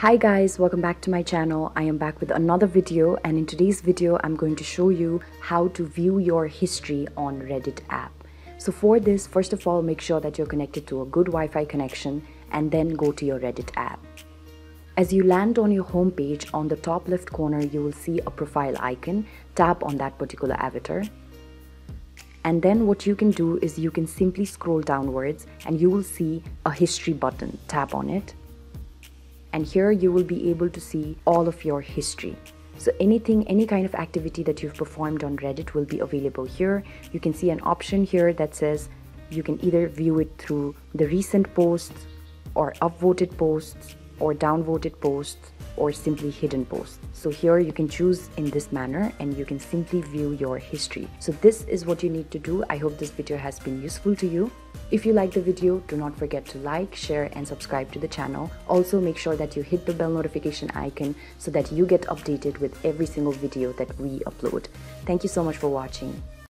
Hi guys, welcome back to my channel. I am back with another video and in today's video I'm going to show you how to view your history on Reddit app. So for this, first of all, make sure that you're connected to a good Wi-Fi connection and then go to your Reddit app. As you land on your homepage, on the top left corner you will see a profile icon. Tap on that particular avatar. And then what you can do is you can simply scroll downwards and you will see a history button. Tap on it and here you will be able to see all of your history. So anything, any kind of activity that you've performed on Reddit will be available here. You can see an option here that says you can either view it through the recent posts or upvoted posts or downvoted posts or simply hidden posts. So here you can choose in this manner and you can simply view your history. So this is what you need to do. I hope this video has been useful to you. If you like the video, do not forget to like, share and subscribe to the channel. Also make sure that you hit the bell notification icon so that you get updated with every single video that we upload. Thank you so much for watching.